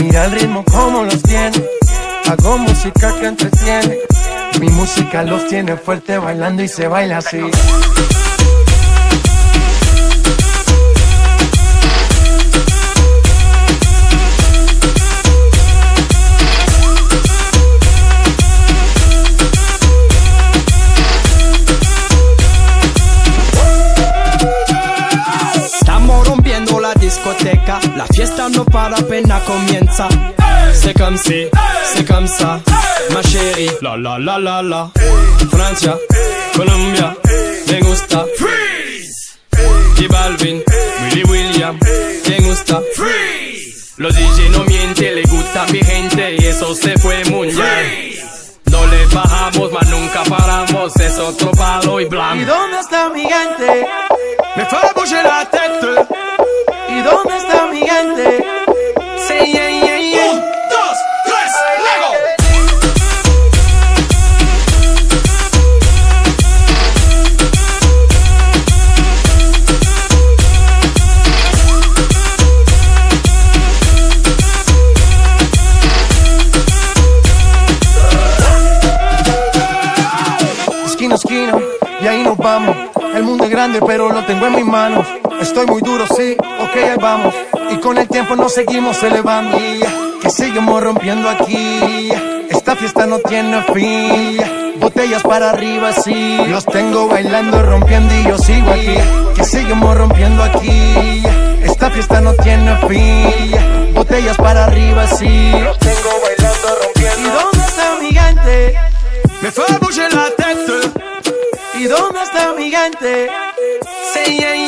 Mira el ritmo como los tiene. Hago música que entretiene. Mi música los tiene fuerte bailando y se baila así. Discoteca, la fiesta no para apenas comienza. C'est comme si, c'est comme ça, ma chérie. La la la la la. Francia, Colombia, me gusta. Freeze. Y Balvin, Willy William, me gusta. Freeze. Los DJ no mienten, le gusta a mi gente y eso se fue muy bien. No le bajamos, mas nunca paramos, es otro palo y ¿Y blanco. dónde está mi gente? Me fait bouger la tête. ¿Y dónde está mi gente? Say yeah, yeah, yeah. Un, dos, tres, Lego. Esquina esquina, y ahí nos vamos. Grande, pero lo tengo en mis manos. Estoy muy duro, sí, ok, ahí vamos. Y con el tiempo nos seguimos elevando. Que seguimos rompiendo aquí. Esta fiesta no tiene fin. Botellas para arriba, sí. Los tengo bailando, rompiendo y yo sigo aquí. Que seguimos rompiendo aquí. Esta fiesta no tiene fin. Botellas para arriba, sí. Los tengo bailando, rompiendo. ¿Y dónde está mi gente? Me fait bouger la tête. ¿Y dónde está mi gente? Say yeah, yeah.